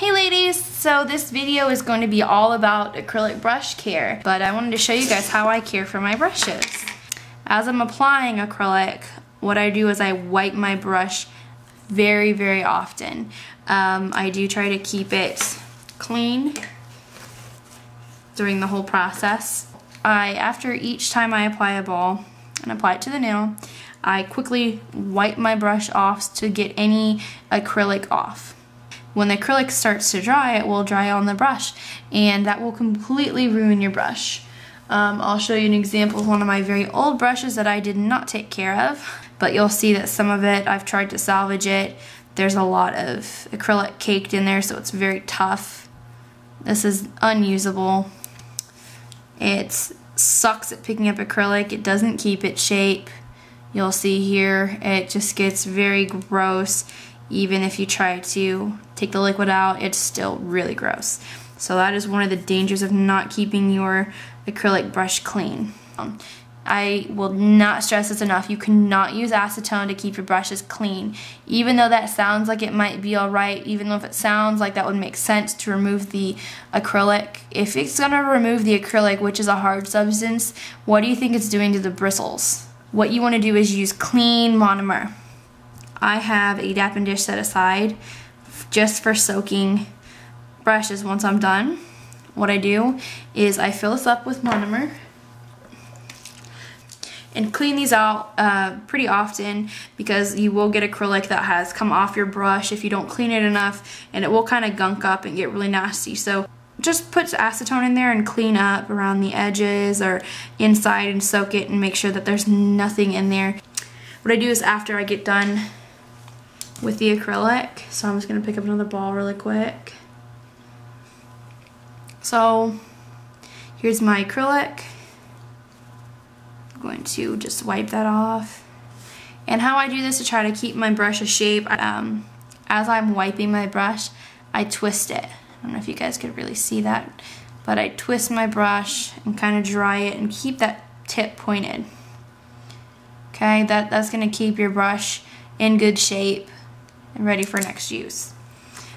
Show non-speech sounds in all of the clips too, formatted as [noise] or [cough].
Hey ladies, so this video is going to be all about acrylic brush care, but I wanted to show you guys how I care for my brushes. As I'm applying acrylic, what I do is I wipe my brush very, very often. Um, I do try to keep it clean during the whole process. I, after each time I apply a ball and apply it to the nail, I quickly wipe my brush off to get any acrylic off. When the acrylic starts to dry, it will dry on the brush and that will completely ruin your brush. Um, I'll show you an example of one of my very old brushes that I did not take care of, but you'll see that some of it, I've tried to salvage it. There's a lot of acrylic caked in there, so it's very tough. This is unusable. It sucks at picking up acrylic. It doesn't keep its shape. You'll see here, it just gets very gross even if you try to take the liquid out, it's still really gross. So that is one of the dangers of not keeping your acrylic brush clean. Um, I will not stress this enough. You cannot use acetone to keep your brushes clean. Even though that sounds like it might be alright, even though if it sounds like that would make sense to remove the acrylic, if it's going to remove the acrylic, which is a hard substance, what do you think it's doing to the bristles? What you want to do is use clean monomer. I have a dappen dish set aside just for soaking brushes once I'm done. What I do is I fill this up with monomer and clean these out uh, pretty often because you will get acrylic that has come off your brush if you don't clean it enough and it will kind of gunk up and get really nasty. So just put acetone in there and clean up around the edges or inside and soak it and make sure that there's nothing in there. What I do is after I get done with the acrylic. So I'm just going to pick up another ball really quick. So here's my acrylic. I'm going to just wipe that off. And how I do this to try to keep my brush a shape, um, as I'm wiping my brush, I twist it. I don't know if you guys could really see that, but I twist my brush and kind of dry it and keep that tip pointed. Okay, that, that's going to keep your brush in good shape and ready for next use.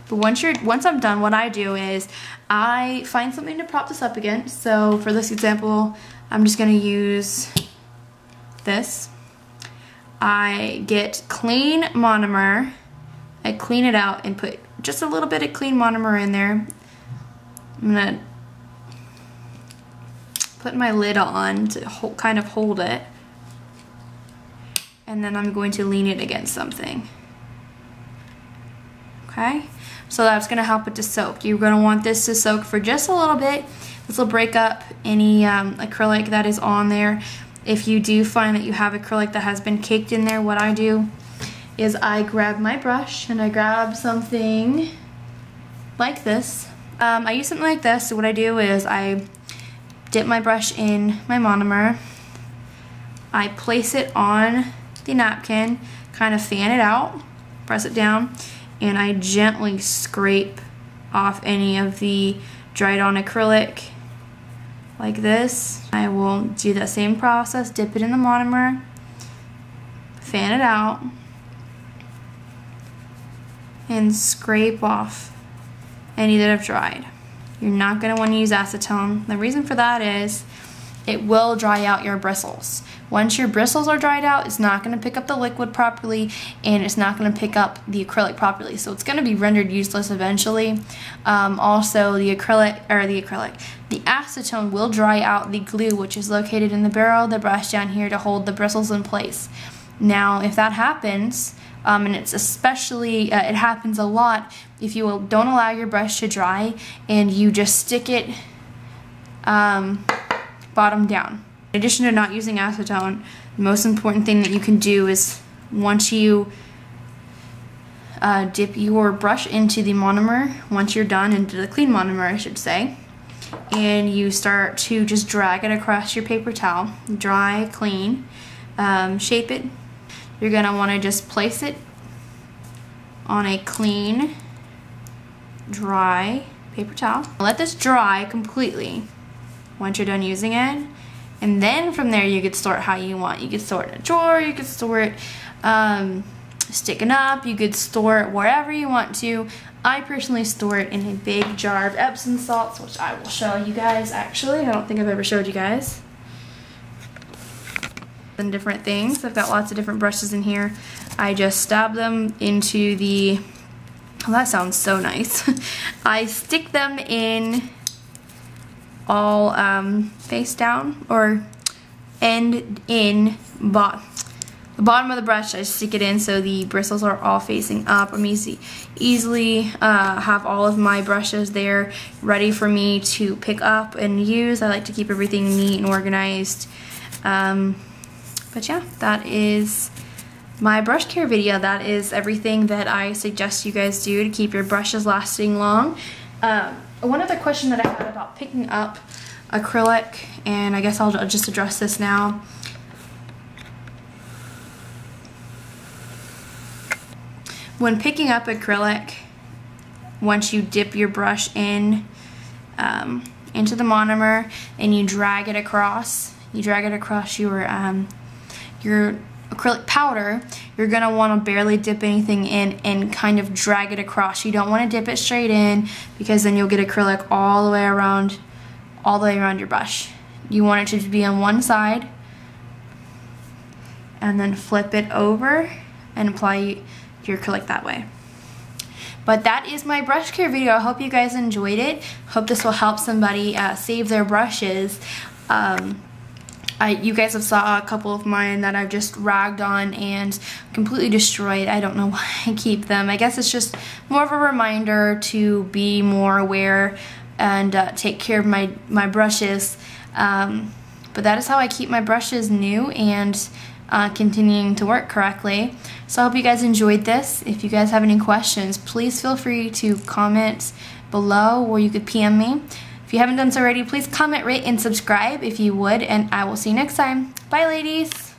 But once you're once I'm done, what I do is I find something to prop this up against. So for this example, I'm just gonna use this. I get clean monomer, I clean it out and put just a little bit of clean monomer in there. I'm gonna put my lid on to hold, kind of hold it. And then I'm going to lean it against something okay? So that's gonna help it to soak. You're gonna want this to soak for just a little bit. This will break up any um, acrylic that is on there. If you do find that you have acrylic that has been caked in there, what I do is I grab my brush and I grab something like this. Um, I use something like this, so what I do is I dip my brush in my monomer, I place it on the napkin, kind of fan it out, press it down, and I gently scrape off any of the dried on acrylic like this. I will do that same process, dip it in the monomer, fan it out, and scrape off any that have dried. You're not going to want to use acetone. The reason for that is it will dry out your bristles. Once your bristles are dried out, it's not going to pick up the liquid properly and it's not going to pick up the acrylic properly. So it's going to be rendered useless eventually. Um, also, the acrylic, or the acrylic, the acetone will dry out the glue which is located in the barrel of the brush down here to hold the bristles in place. Now, if that happens, um, and it's especially, uh, it happens a lot if you don't allow your brush to dry and you just stick it um, bottom down. In addition to not using acetone, the most important thing that you can do is once you uh, dip your brush into the monomer, once you're done, into the clean monomer I should say, and you start to just drag it across your paper towel, dry, clean, um, shape it. You're going to want to just place it on a clean, dry paper towel. Let this dry completely once you're done using it. And then from there you could store it how you want. You could store it in a drawer, you could store it um, sticking up, you could store it wherever you want to. I personally store it in a big jar of Epsom salts, which I will show you guys actually. I don't think I've ever showed you guys. And different things. I've got lots of different brushes in here. I just stab them into the, oh, that sounds so nice. [laughs] I stick them in all um, face down or end in bot the bottom of the brush, I stick it in so the bristles are all facing up. I'm easy, easily uh, have all of my brushes there ready for me to pick up and use. I like to keep everything neat and organized. Um, but yeah, that is my brush care video. That is everything that I suggest you guys do to keep your brushes lasting long. Um, one other question that I had about picking up acrylic, and I guess I'll just address this now. When picking up acrylic, once you dip your brush in um, into the monomer and you drag it across, you drag it across your um, your acrylic powder, you're going to want to barely dip anything in and kind of drag it across. You don't want to dip it straight in because then you'll get acrylic all the way around all the way around your brush. You want it to be on one side and then flip it over and apply your acrylic that way. But that is my brush care video. I hope you guys enjoyed it. Hope this will help somebody uh, save their brushes. Um, I, you guys have saw a couple of mine that I've just ragged on and completely destroyed. I don't know [laughs] why I keep them. I guess it's just more of a reminder to be more aware and uh, take care of my, my brushes. Um, but that is how I keep my brushes new and uh, continuing to work correctly. So I hope you guys enjoyed this. If you guys have any questions, please feel free to comment below or you could PM me. If you haven't done so already, please comment, rate, and subscribe if you would, and I will see you next time. Bye, ladies!